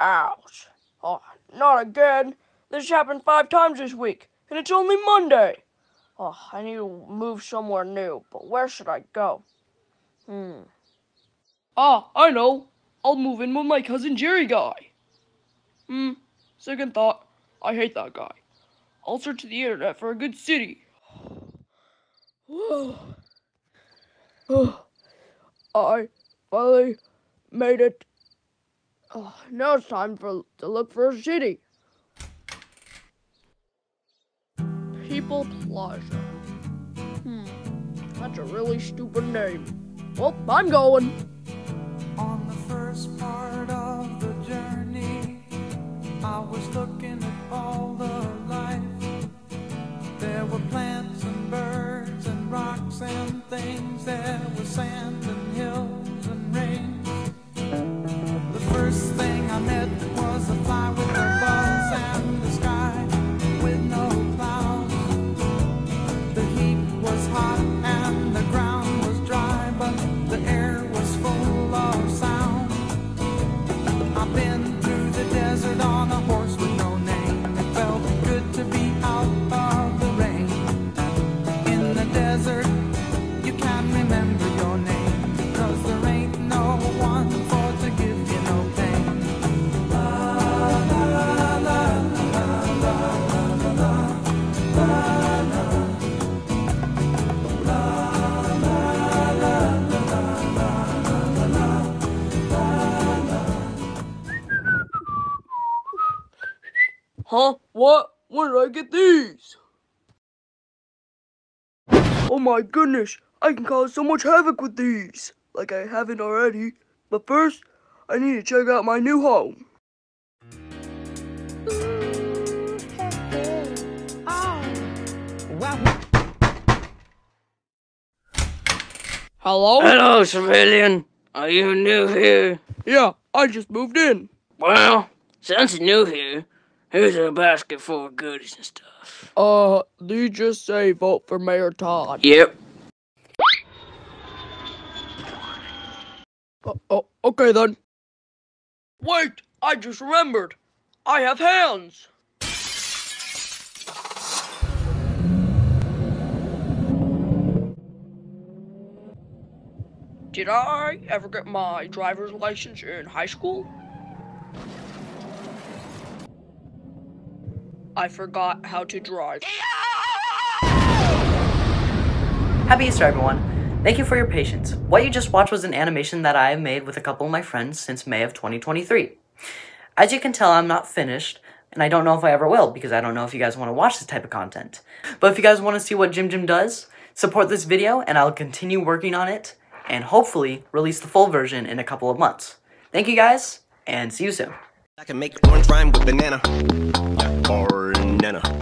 Ouch. Oh, not again. This happened five times this week, and it's only Monday. Oh, I need to move somewhere new, but where should I go? Hmm. Ah, I know. I'll move in with my cousin Jerry guy. Hmm. Second thought, I hate that guy. I'll search the internet for a good city. Whoa. I finally made it. Oh, now it's time for to look for a city. People Plaza. Hmm, that's a really stupid name. Well, I'm going. On the first part of the journey, I was looking at all the life. There were plants and birds and rocks and things. There was sand air full of sound. Huh? What? Where did I get these? Oh my goodness, I can cause so much havoc with these, like I haven't already. But first, I need to check out my new home. Hello? Hello, civilian. Are you new here? Yeah, I just moved in. Well, since you're new here, here's a basket full of goodies and stuff. Uh, do you just say vote for Mayor Todd? Yep. Oh, oh, okay then. Wait, I just remembered. I have hands. Did I ever get my driver's license in high school? I forgot how to drive. Happy Easter, everyone! Thank you for your patience. What you just watched was an animation that I have made with a couple of my friends since May of 2023. As you can tell, I'm not finished, and I don't know if I ever will because I don't know if you guys want to watch this type of content. But if you guys want to see what Jim Jim does, support this video and I'll continue working on it and hopefully release the full version in a couple of months. Thank you guys, and see you soon. I can make orange rhyme with banana. Nana.